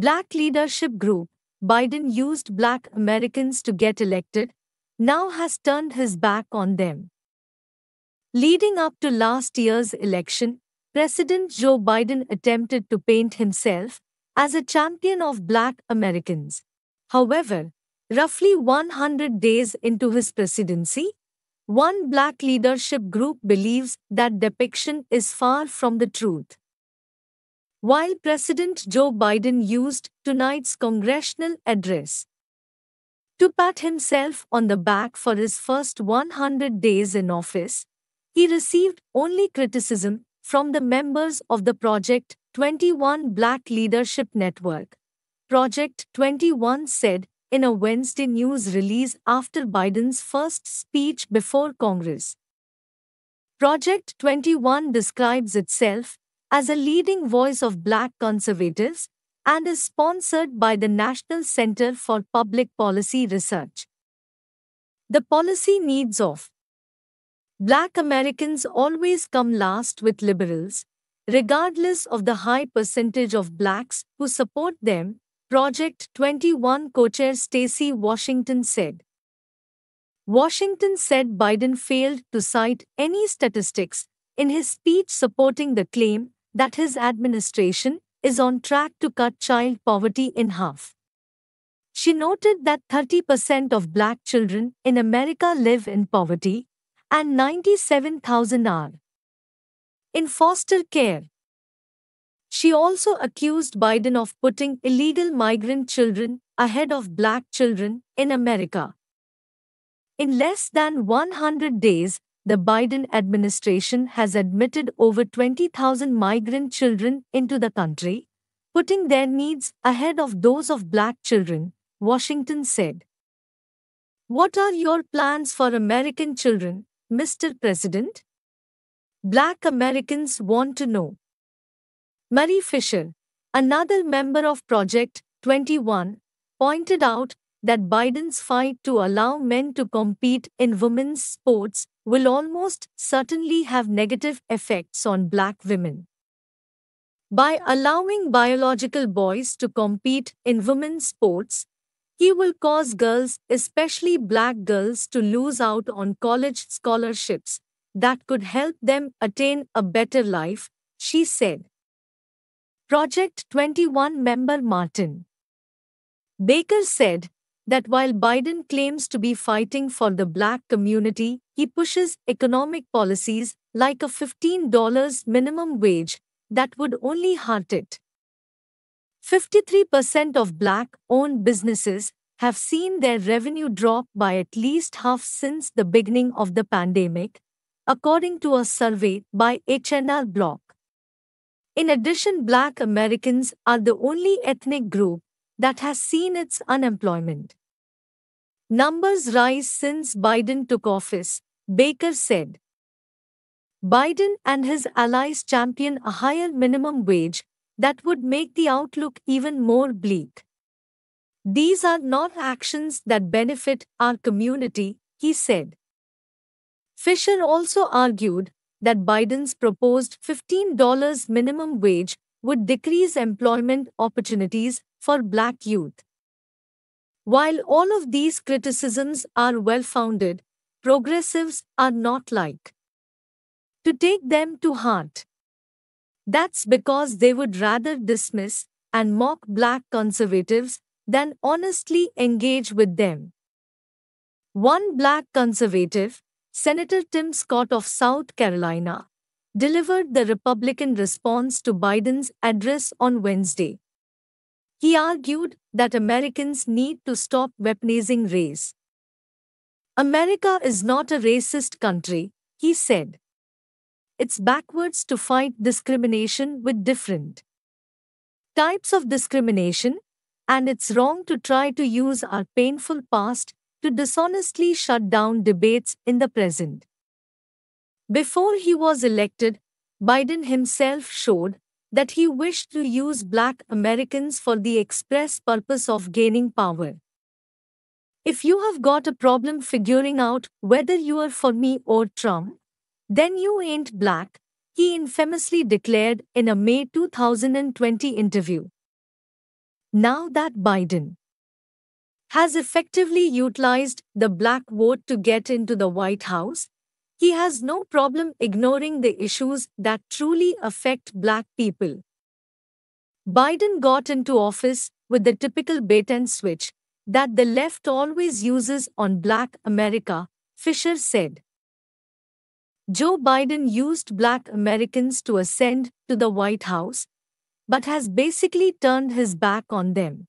Black leadership group, Biden used black Americans to get elected, now has turned his back on them. Leading up to last year's election, President Joe Biden attempted to paint himself as a champion of black Americans. However, roughly 100 days into his presidency, one black leadership group believes that depiction is far from the truth. While President Joe Biden used tonight's congressional address to pat himself on the back for his first 100 days in office, he received only criticism from the members of the Project 21 Black Leadership Network. Project 21 said in a Wednesday news release after Biden's first speech before Congress. Project 21 describes itself as a leading voice of black conservatives and is sponsored by the National Center for Public Policy Research. The policy needs of Black Americans always come last with liberals, regardless of the high percentage of blacks who support them, Project 21 co chair Stacy Washington said. Washington said Biden failed to cite any statistics in his speech supporting the claim that his administration is on track to cut child poverty in half. She noted that 30% of black children in America live in poverty, and 97,000 are in foster care. She also accused Biden of putting illegal migrant children ahead of black children in America. In less than 100 days, the Biden administration has admitted over 20,000 migrant children into the country, putting their needs ahead of those of black children, Washington said. What are your plans for American children, Mr. President? Black Americans want to know. Marie Fischer, another member of Project 21, pointed out that Biden's fight to allow men to compete in women's sports will almost certainly have negative effects on black women. By allowing biological boys to compete in women's sports, he will cause girls, especially black girls, to lose out on college scholarships that could help them attain a better life, she said. Project 21 member Martin Baker said that while Biden claims to be fighting for the black community, he pushes economic policies like a $15 minimum wage that would only hurt it. 53% of black owned businesses have seen their revenue drop by at least half since the beginning of the pandemic, according to a survey by H&R Block. In addition, black Americans are the only ethnic group that has seen its unemployment Numbers rise since Biden took office, Baker said. Biden and his allies champion a higher minimum wage that would make the outlook even more bleak. These are not actions that benefit our community, he said. Fischer also argued that Biden's proposed $15 minimum wage would decrease employment opportunities for black youth. While all of these criticisms are well founded, progressives are not like to take them to heart. That's because they would rather dismiss and mock black conservatives than honestly engage with them. One black conservative, Senator Tim Scott of South Carolina, delivered the Republican response to Biden's address on Wednesday. He argued that Americans need to stop weaponizing race. America is not a racist country, he said. It's backwards to fight discrimination with different types of discrimination, and it's wrong to try to use our painful past to dishonestly shut down debates in the present. Before he was elected, Biden himself showed that he wished to use black Americans for the express purpose of gaining power. If you have got a problem figuring out whether you are for me or Trump, then you ain't black, he infamously declared in a May 2020 interview. Now that Biden has effectively utilized the black vote to get into the White House, he has no problem ignoring the issues that truly affect black people. Biden got into office with the typical bait and switch that the left always uses on black America, Fischer said. Joe Biden used black Americans to ascend to the White House, but has basically turned his back on them.